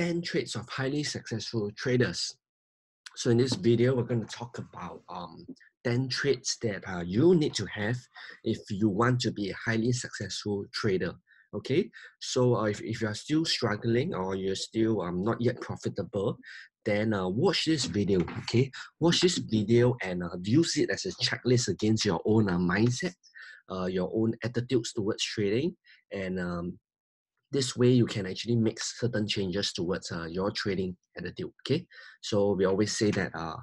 10 traits of highly successful traders. So in this video, we're going to talk about um, 10 traits that uh, you need to have if you want to be a highly successful trader. Okay, so uh, if, if you are still struggling or you're still um, not yet profitable, then uh, watch this video. Okay, watch this video and uh, use it as a checklist against your own uh, mindset, uh, your own attitudes towards trading, and um, this way you can actually make certain changes towards uh, your trading attitude okay? So we always say that uh,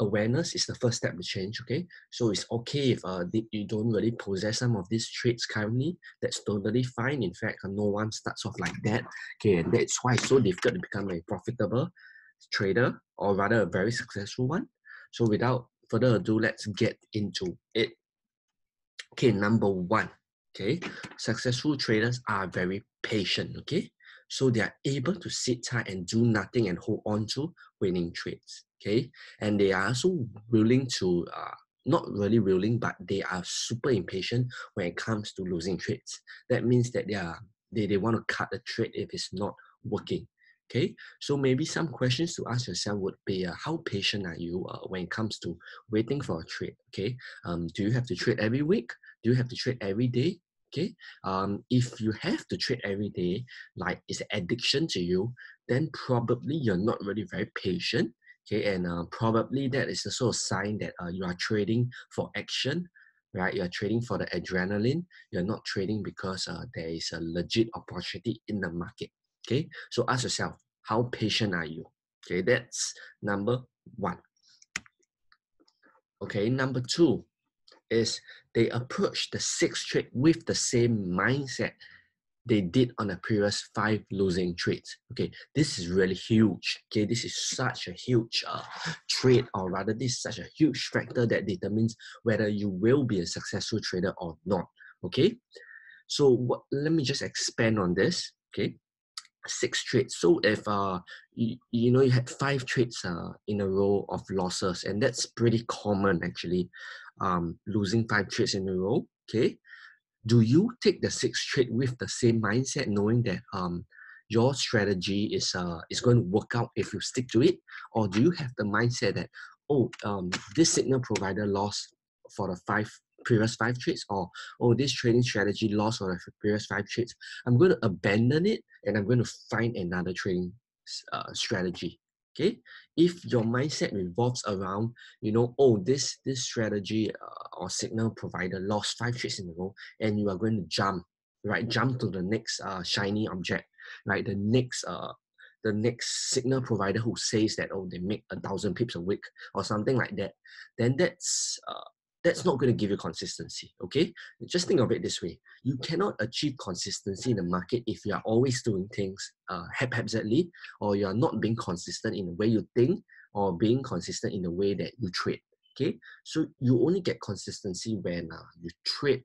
awareness is the first step to change okay? So it's okay if uh, you don't really possess some of these traits currently that's totally fine. In fact no one starts off like that okay? And that's why it's so difficult to become a profitable trader or rather a very successful one. So without further ado let's get into it. Okay number one okay? Successful traders are very patient okay? So they are able to sit tight and do nothing and hold on to winning trades okay? And they are also willing to uh, not really willing but they are super impatient when it comes to losing trades. That means that they are they, they want to cut the trade if it's not working okay? So maybe some questions to ask yourself would be uh, how patient are you uh, when it comes to waiting for a trade okay? Um, do you have to trade every week? Do you have to trade every day okay? Um, if you have to trade every day like it's an addiction to you then probably you're not really very patient okay? And uh, probably that is also a sign that uh, you are trading for action right? You're trading for the adrenaline. You're not trading because uh, there is a legit opportunity in the market okay? So ask yourself how patient are you? Okay that's number one. Okay number two is they approach the sixth trade with the same mindset they did on the previous five losing trades. Okay, this is really huge. Okay, this is such a huge uh, trade, or rather, this is such a huge factor that determines whether you will be a successful trader or not. Okay, so what, let me just expand on this. Okay, six trades. So if uh you, you know you had five trades uh in a row of losses, and that's pretty common actually um, losing five trades in a row, okay, do you take the sixth trade with the same mindset, knowing that um, your strategy is uh, is going to work out if you stick to it, or do you have the mindset that oh um, this signal provider lost for the five previous five trades, or oh this trading strategy lost for the previous five trades, I'm going to abandon it and I'm going to find another trading uh, strategy okay? If your mindset revolves around you know oh this this strategy uh, or signal provider lost five trades in a row and you are going to jump right? Jump to the next uh, shiny object right? The next uh the next signal provider who says that oh they make a thousand pips a week or something like that then that's uh, that's not going to give you consistency. Okay, just think of it this way: you cannot achieve consistency in the market if you are always doing things uh, haphazardly, or you are not being consistent in the way you think, or being consistent in the way that you trade. Okay, so you only get consistency when uh, you trade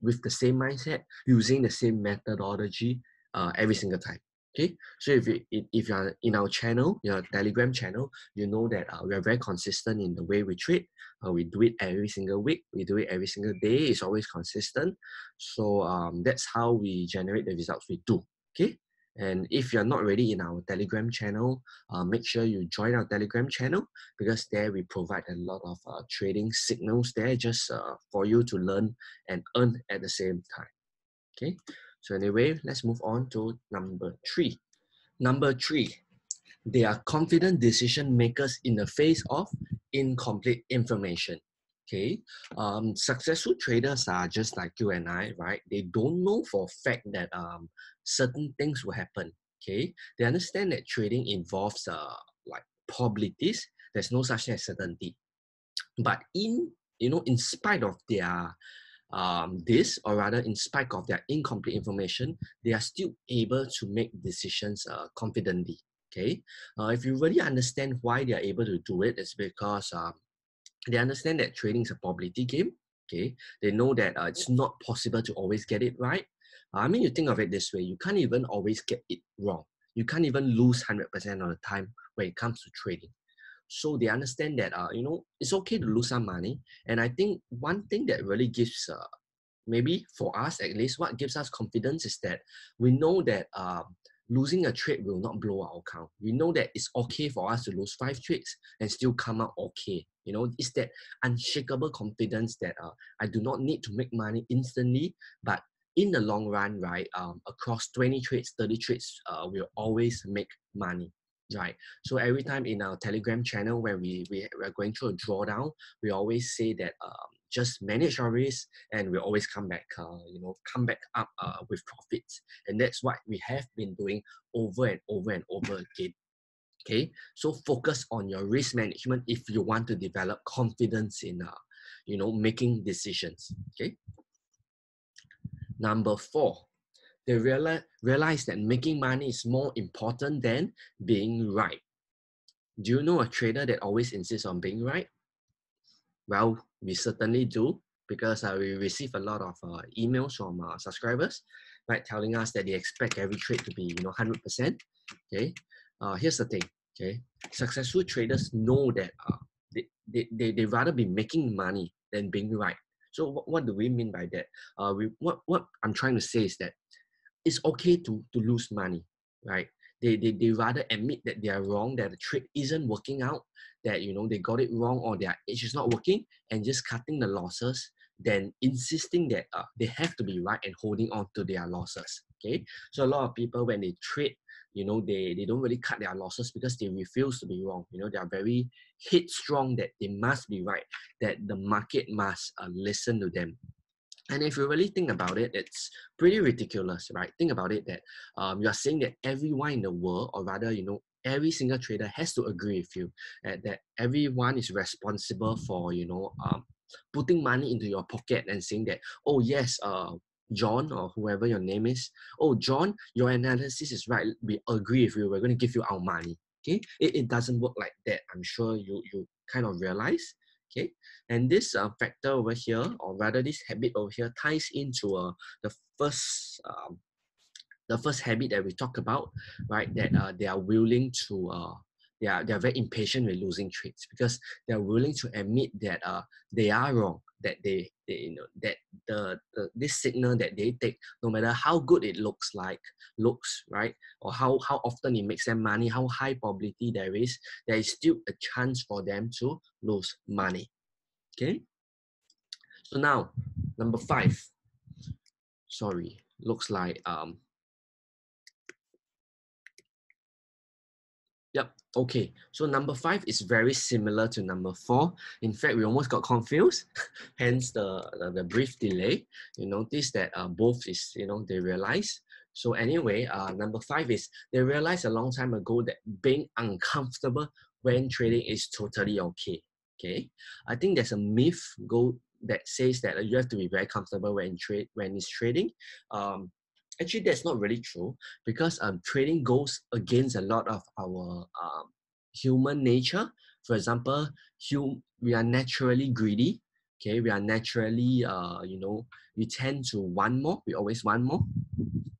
with the same mindset, using the same methodology uh, every single time. Okay, so if you if you are in our channel, your Telegram channel, you know that uh, we are very consistent in the way we trade. Uh, we do it every single week. We do it every single day. It's always consistent. So um, that's how we generate the results we do. Okay. And if you're not already in our Telegram channel, uh, make sure you join our Telegram channel because there we provide a lot of uh, trading signals there just uh, for you to learn and earn at the same time. Okay. So anyway, let's move on to number three. Number three, they are confident decision makers in the face of incomplete information. Okay, um, successful traders are just like you and I, right? They don't know for a fact that um, certain things will happen. Okay, they understand that trading involves uh, like probabilities. There's no such thing as certainty. But in you know, in spite of their um, this, or rather, in spite of their incomplete information, they are still able to make decisions uh, confidently. Okay, uh, if you really understand why they are able to do it, it's because um, they understand that trading is a probability game. Okay, they know that uh, it's not possible to always get it right. I mean, you think of it this way: you can't even always get it wrong. You can't even lose hundred percent of the time when it comes to trading so they understand that uh, you know it's okay to lose some money and i think one thing that really gives uh, maybe for us at least what gives us confidence is that we know that uh, losing a trade will not blow our account. We know that it's okay for us to lose five trades and still come out okay. You know, it's that unshakable confidence that uh, I do not need to make money instantly, but in the long run, right, um, across 20 trades, 30 trades, uh, we'll always make money right. So every time in our telegram channel where we, we we're going through a drawdown we always say that um, just manage our risk and we always come back uh, you know come back up uh, with profits. And that's what we have been doing over and over and over again. Okay? So focus on your risk management if you want to develop confidence in uh, you know making decisions. Okay? Number four they realize, realize that making money is more important than being right do you know a trader that always insists on being right well, we certainly do because uh, we receive a lot of uh, emails from uh, subscribers, right, telling us that they expect every trade to be, you know, 100%. Okay, uh, here's the thing. Okay, successful traders know that uh, they, they, they, they rather be making money than being right. So what, what do we mean by that? Uh, we, what, what I'm trying to say is that it's okay to, to lose money, right? They, they, they rather admit that they are wrong, that the trade isn't working out, that you know they got it wrong or their age is not working, and just cutting the losses than insisting that uh, they have to be right and holding on to their losses. Okay, so a lot of people when they trade, you know, they they don't really cut their losses because they refuse to be wrong. You know, they are very headstrong that they must be right, that the market must uh, listen to them. And if you really think about it, it's pretty ridiculous, right? Think about it that um, you are saying that everyone in the world, or rather, you know, every single trader has to agree with you uh, that everyone is responsible for, you know, um, putting money into your pocket and saying that, oh yes, uh, John or whoever your name is, oh John, your analysis is right. We agree with you. We're going to give you our money. Okay, it, it doesn't work like that. I'm sure you you kind of realize okay? And this uh, factor over here or rather this habit over here ties into uh, the first um, the first habit that we talk about right that uh, they are willing to uh, they are, they are very impatient with losing trades because they are willing to admit that uh, they are wrong that they, they you know that the, the this signal that they take no matter how good it looks like looks right or how how often it makes them money how high probability there is there is still a chance for them to lose money. Okay? So now number five. Sorry looks like um Yep. Okay. So number five is very similar to number four. In fact, we almost got confused, hence the, the, the, brief delay. You notice that uh, both is, you know, they realize. So anyway, uh, number five is they realized a long time ago that being uncomfortable when trading is totally okay. Okay. I think there's a myth go that says that you have to be very comfortable when trade when it's trading. Um, actually that's not really true because um, trading goes against a lot of our um, human nature. For example hum- we are naturally greedy okay? We are naturally uh, you know we tend to want more. We always want more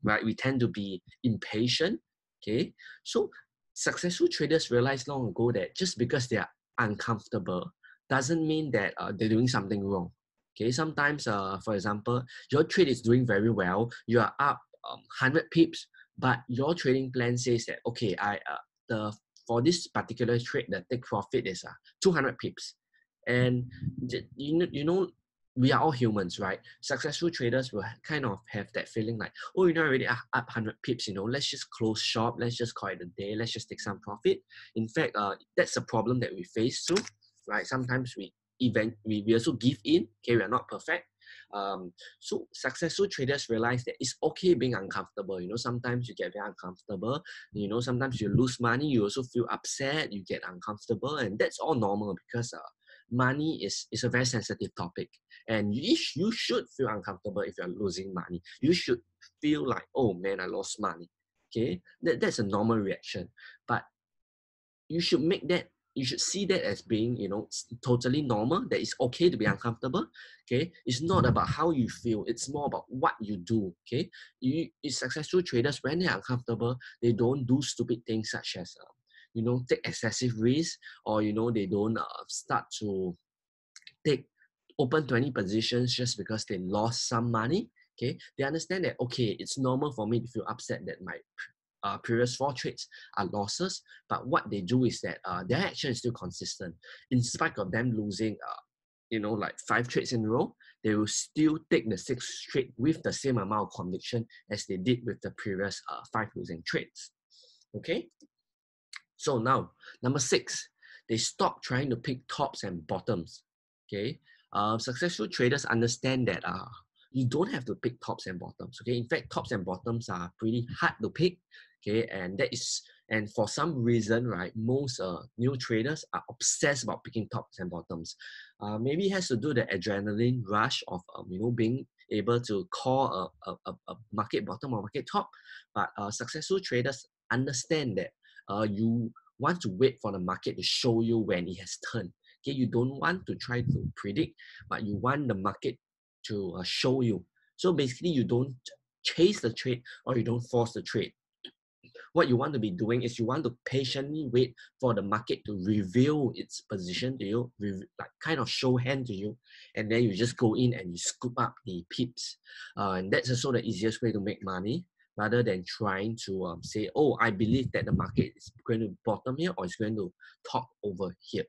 right? We tend to be impatient okay? So successful traders realized long ago that just because they are uncomfortable doesn't mean that uh, they're doing something wrong okay? Sometimes uh, for example your trade is doing very well you are up um, 100 pips, but your trading plan says that, okay, I uh, the for this particular trade, the take profit is uh, 200 pips. And you know, you know, we are all humans, right? Successful traders will kind of have that feeling like, oh, you know, already up 100 pips, you know, let's just close shop, let's just call it a day, let's just take some profit. In fact, uh, that's a problem that we face too, right? Sometimes we event we, we also give in, okay, we are not perfect, um, so successful traders realize that it's okay being uncomfortable. You know, sometimes you get very uncomfortable. You know, sometimes you lose money. You also feel upset. You get uncomfortable, and that's all normal because uh, money is is a very sensitive topic, and you you should feel uncomfortable if you're losing money. You should feel like, oh man, I lost money. Okay, that, that's a normal reaction, but you should make that you should see that as being you know totally normal that it's okay to be uncomfortable okay? It's not about how you feel it's more about what you do okay? You, you successful traders when they're uncomfortable they don't do stupid things such as uh, you know take excessive risk or you know they don't uh, start to take open 20 positions just because they lost some money okay? They understand that okay it's normal for me to feel upset that my uh, previous four trades are losses, but what they do is that uh, their action is still consistent. In spite of them losing, uh, you know, like five trades in a row, they will still take the sixth trade with the same amount of conviction as they did with the previous uh, five losing trades. Okay. So now, number six, they stop trying to pick tops and bottoms. Okay. Uh, successful traders understand that uh, you don't have to pick tops and bottoms. Okay. In fact, tops and bottoms are pretty hard to pick. Okay. And that is, and for some reason, right, most uh, new traders are obsessed about picking tops and bottoms. Uh, maybe it has to do the adrenaline rush of, um, you know, being able to call a, a, a market bottom or market top. But uh, successful traders understand that uh, you want to wait for the market to show you when it has turned. Okay, you don't want to try to predict, but you want the market to uh, show you. So basically, you don't chase the trade or you don't force the trade. What you want to be doing is you want to patiently wait for the market to reveal its position to you, like kind of show hand to you, and then you just go in and you scoop up the pips. Uh, and that's also the easiest way to make money rather than trying to um, say, oh, I believe that the market is going to bottom here or it's going to top over here.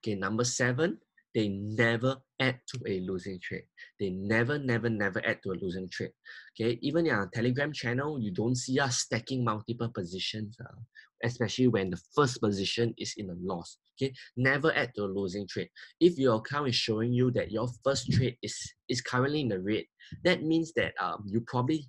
Okay, number seven, they never add to a losing trade. They never, never, never add to a losing trade. Okay, even in our Telegram channel, you don't see us stacking multiple positions, uh, especially when the first position is in a loss. Okay, never add to a losing trade. If your account is showing you that your first trade is is currently in the red, that means that um, you probably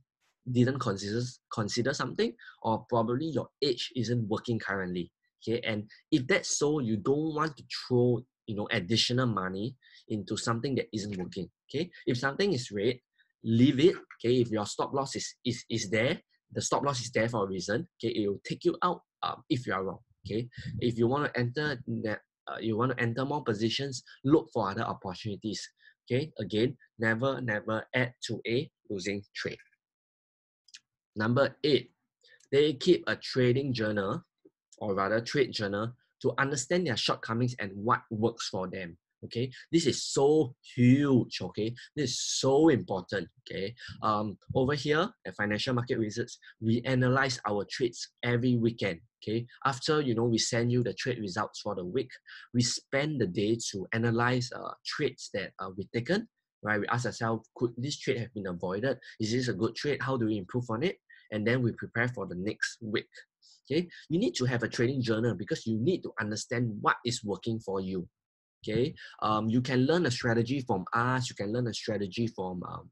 didn't consider consider something, or probably your edge isn't working currently. Okay, and if that's so, you don't want to throw you know additional money into something that isn't working. Okay, if something is red, leave it. Okay, if your stop loss is is is there, the stop loss is there for a reason. Okay, it will take you out um, if you are wrong. Okay, if you want to enter that, uh, you want to enter more positions, look for other opportunities. Okay, again, never, never add to a losing trade. Number eight, they keep a trading journal, or rather trade journal, to understand their shortcomings and what works for them okay? This is so huge okay? This is so important okay? Um over here at financial market wizards we analyze our trades every weekend okay? After you know we send you the trade results for the week we spend the day to analyze uh, trades that uh, we've taken right? We ask ourselves could this trade have been avoided? Is this a good trade? How do we improve on it? And then we prepare for the next week okay? You need to have a trading journal because you need to understand what is working for you okay? Um, you can learn a strategy from us you can learn a strategy from um,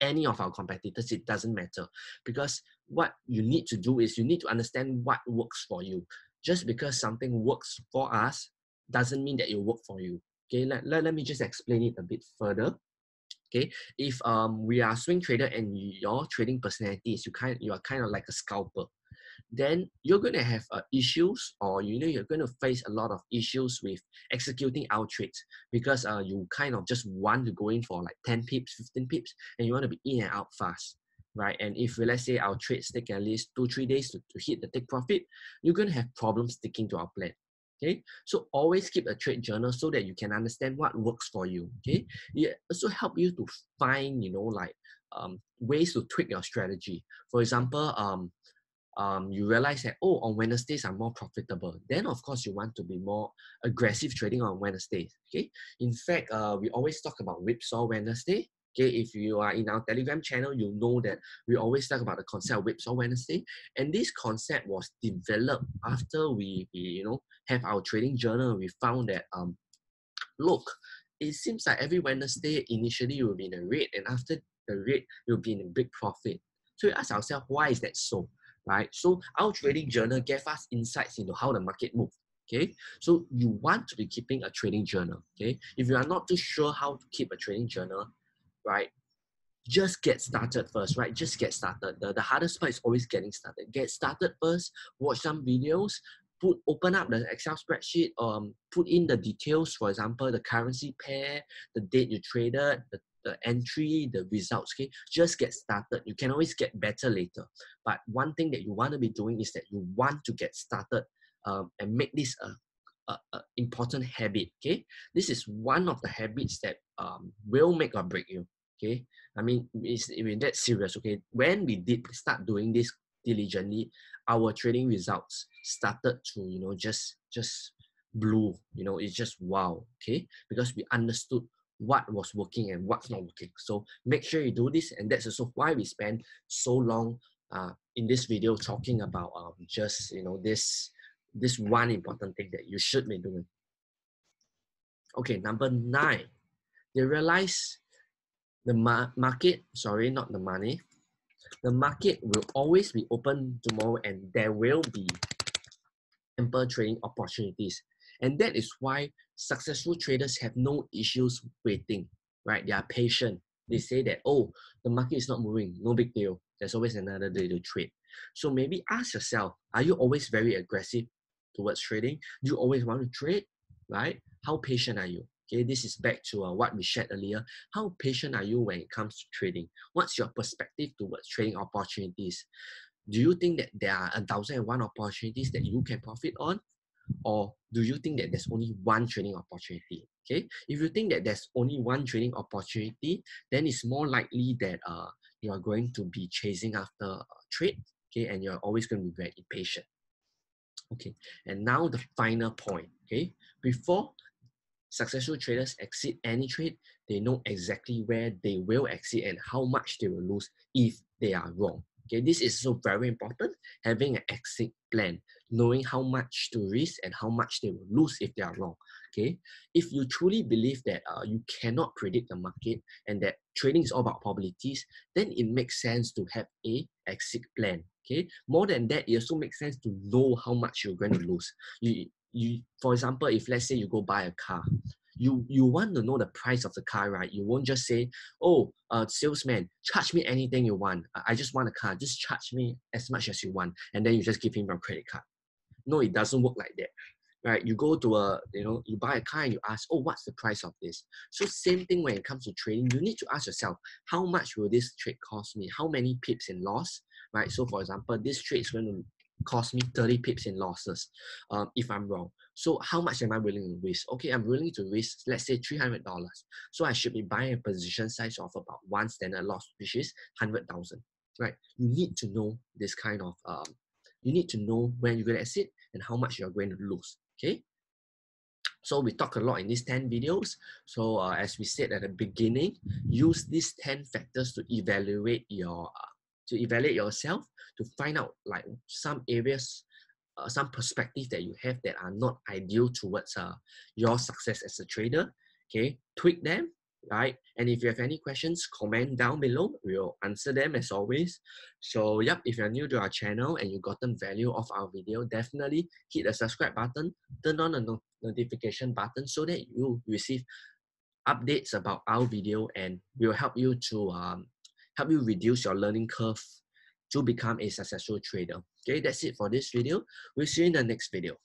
any of our competitors it doesn't matter. Because what you need to do is you need to understand what works for you. Just because something works for us doesn't mean that it will work for you okay? Let, let, let me just explain it a bit further okay? If um we are swing trader and your trading personality is you kind you are kind of like a scalper then you're going to have uh, issues or you know you're going to face a lot of issues with executing our trades because uh, you kind of just want to go in for like 10 pips 15 pips and you want to be in and out fast right? And if let's say our trades take at least two three days to, to hit the take profit you're going to have problems sticking to our plan okay? So always keep a trade journal so that you can understand what works for you okay? It also help you to find you know like um, ways to tweak your strategy. For example um, um, you realize that oh on Wednesdays are more profitable. Then of course you want to be more aggressive trading on Wednesdays okay? In fact uh, we always talk about whipsaw Wednesday okay? If you are in our telegram channel you know that we always talk about the concept of whipsaw Wednesday. And this concept was developed after we, you know have our trading journal. We found that um look it seems like every Wednesday initially you will be in a red and after the red you'll be in a big profit. So we ask ourselves why is that so right? So our trading journal gave us insights into how the market moves. Okay, so you want to be keeping a trading journal. Okay, if you are not too sure how to keep a trading journal, right? Just get started first, right? Just get started. The, the hardest part is always getting started. Get started first, watch some videos, put open up the Excel spreadsheet, um, put in the details, for example, the currency pair, the date you traded, the the entry, the results. Okay, just get started. You can always get better later. But one thing that you want to be doing is that you want to get started um, and make this a, important habit. Okay, this is one of the habits that um, will make or break you. Okay, I mean, it's, I mean that's serious. Okay, when we did start doing this diligently, our trading results started to, you know, just just blue. You know, it's just wow. Okay, because we understood what was working and what's not working. So make sure you do this, and that's also why we spend so long uh, in this video talking about um, just you know this this one important thing that you should be doing. Okay, number nine, they realize the ma- market, sorry, not the money, the market will always be open tomorrow and there will be ample trading opportunities. And that is why successful traders have no issues waiting, right? They are patient. They say that, oh, the market is not moving, no big deal. There's always another day to trade. So maybe ask yourself, are you always very aggressive towards trading? Do you always want to trade, right? How patient are you? Okay, this is back to uh, what we shared earlier. How patient are you when it comes to trading? What's your perspective towards trading opportunities? Do you think that there are a thousand and one opportunities that you can profit on? Or do you think that there's only one trading opportunity? Okay, if you think that there's only one trading opportunity, then it's more likely that uh, you are going to be chasing after a trade, okay, and you're always going to be very impatient. Okay, and now the final point, okay, before successful traders exit any trade, they know exactly where they will exit and how much they will lose if they are wrong. Okay, this is so very important. Having an exit plan, knowing how much to risk and how much they will lose if they are wrong. Okay, if you truly believe that uh, you cannot predict the market and that trading is all about probabilities, then it makes sense to have a exit plan. Okay, more than that, it also makes sense to know how much you're going to lose. You you for example if let's say you go buy a car you you want to know the price of the car right? You won't just say oh uh, salesman charge me anything you want. I just want a car. Just charge me as much as you want. And then you just give him your credit card. No it doesn't work like that right? You go to a you know you buy a car and you ask oh what's the price of this? So same thing when it comes to trading. You need to ask yourself how much will this trade cost me? How many pips in loss? Right? So for example this trade is going to cost me 30 pips in losses um, if I'm wrong. So how much am I willing to risk? Okay, I'm willing to risk, let's say $300. So I should be buying a position size of about one standard lot, which is 100,000, right? You need to know this kind of, um, you need to know when you're going to exit and how much you're going to lose, okay? So we talk a lot in these 10 videos. So uh, as we said at the beginning, use these 10 factors to evaluate your uh, to evaluate yourself to find out like some areas uh, some perspective that you have that are not ideal towards uh, your success as a trader okay? Tweak them right? And if you have any questions comment down below. We'll answer them as always. So yep if you're new to our channel and you've gotten value of our video definitely hit the subscribe button. Turn on the no notification button so that you receive updates about our video and we'll help you to um, help you reduce your learning curve to become a successful trader. Okay, that's it for this video. We'll see you in the next video.